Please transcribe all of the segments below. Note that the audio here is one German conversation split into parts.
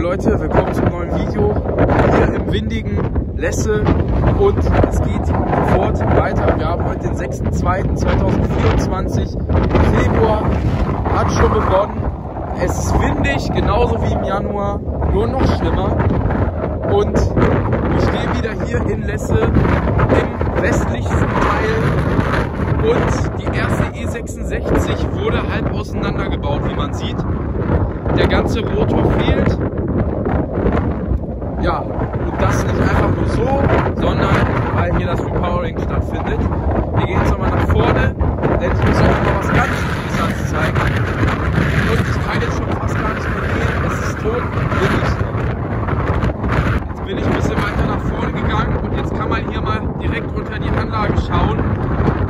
Leute, willkommen zum neuen Video hier im windigen Lesse und es geht sofort weiter. Wir haben heute den 6.2.2024, Februar hat schon begonnen. Es ist windig, genauso wie im Januar, nur noch schlimmer. Und wir stehen wieder hier in Lesse im westlichsten Teil und die erste E66 wurde halb auseinandergebaut, wie man sieht. Der ganze Rotor. Ja, und das nicht einfach nur so, sondern weil hier das Repowering stattfindet. Wir gehen jetzt nochmal nach vorne, denn ich muss euch noch was ganz Interessantes zeigen. Und ich kann jetzt schon fast gar nicht mehr gehen, es ist tot, wirklich. Jetzt bin ich ein bisschen weiter nach vorne gegangen und jetzt kann man hier mal direkt unter die Anlage schauen.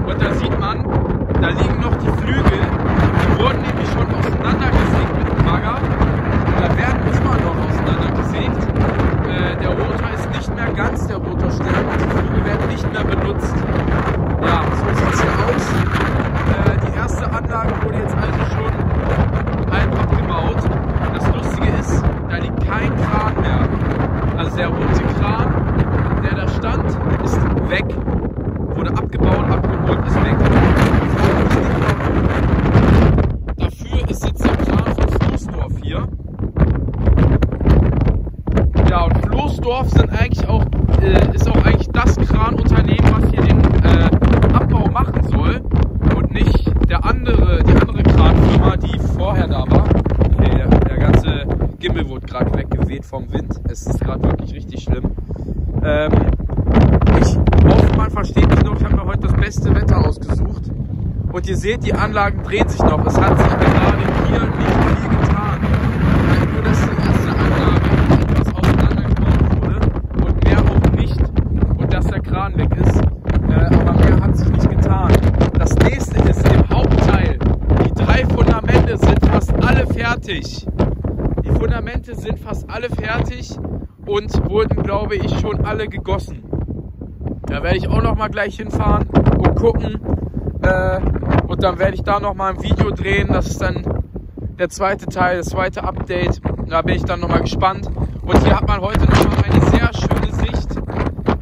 Und da sieht man, da liegen noch die Flügel. Die wurden nämlich schon auseinandergesägt mit dem Bagger. Da werden immer noch auseinandergesägt. Äh, der Rotor ist nicht mehr ganz der Rotorstern. Die Flügel werden nicht mehr benutzt. Ja, so sieht es hier aus. Äh, die erste Anlage wurde jetzt also schon halb abgebaut. Das Lustige ist, da liegt kein Kran mehr. Also der rote Kran, der da stand, ist weg. Wurde abgebaut, abgeholt, ist weg. Dafür ist jetzt der Kran von Floßdorf hier. Ja, und Floßdorf sind eigentlich auch, äh, ist auch eigentlich das Kranunternehmen, was hier den äh, Abbau machen soll. Und nicht der andere, die andere Kranfirma, die vorher da war. Okay, der, der ganze Gimbal wurde gerade weggeweht vom Wind. Es ist gerade wirklich richtig schlimm. Ähm, ich hoffe, man versteht mich noch. Ich habe mir heute das beste Wetter ausgesucht. Und ihr seht, die Anlagen drehen sich noch. Es hat sich gerade hier nicht viel getan. Halt nur, dass die erste Anlage etwas auseinandergebaut wurde und mehr auch nicht. Und dass der Kran weg ist. Äh, aber mehr hat sich nicht getan. Das nächste ist im Hauptteil. Die drei Fundamente sind fast alle fertig. Die Fundamente sind fast alle fertig und wurden, glaube ich, schon alle gegossen. Da werde ich auch noch mal gleich hinfahren und gucken. Äh, und dann werde ich da noch mal ein Video drehen. Das ist dann der zweite Teil, das zweite Update. Da bin ich dann noch mal gespannt. Und hier hat man heute noch mal eine sehr schöne Sicht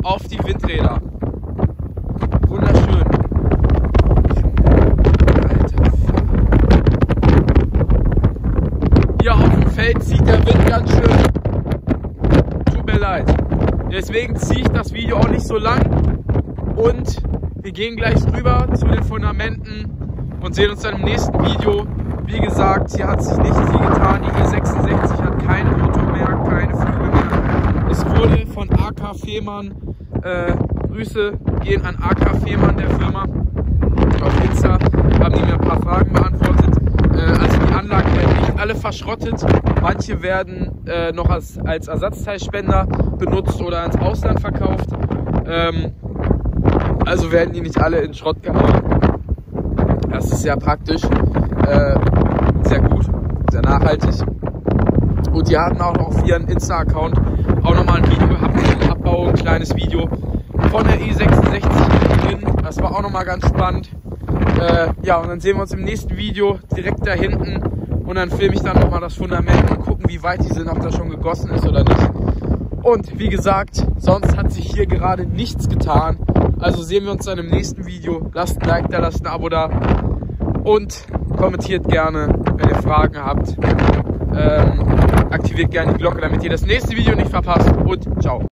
auf die Windräder. Wunderschön. Alter Hier auf dem Feld zieht der Wind ganz schön. Tut mir leid. Deswegen ziehe ich das Video auch nicht so lang. Und wir gehen gleich rüber zu den Fundamenten und sehen uns dann im nächsten Video. Wie gesagt, hier hat sich nichts viel getan. Die E66 hat keine Motor mehr, keine Flügel mehr. Es wurde von AK Fehmarn, äh, Grüße gehen an AK Fehmarn der Firma. Auf Insta haben die mir ein paar Fragen beantwortet. Äh, also die Anlagen werden nicht alle verschrottet. Manche werden äh, noch als, als Ersatzteilspender benutzt oder ins Ausland verkauft. Ähm, also werden die nicht alle in Schrott gehauen. Das ist sehr praktisch, äh, sehr gut, sehr nachhaltig. Und die hatten auch auf ihren Insta-Account auch nochmal ein Video gehabt dem Abbau, ein kleines Video von der E66 drin. Das war auch nochmal ganz spannend. Äh, ja, und dann sehen wir uns im nächsten Video direkt da hinten. Und dann filme ich dann nochmal das Fundament und gucken, wie weit die sind, ob das schon gegossen ist oder nicht. Und wie gesagt, sonst hat sich hier gerade nichts getan. Also sehen wir uns dann im nächsten Video. Lasst ein Like da, lasst ein Abo da. Und kommentiert gerne, wenn ihr Fragen habt. Ähm, aktiviert gerne die Glocke, damit ihr das nächste Video nicht verpasst. Und ciao.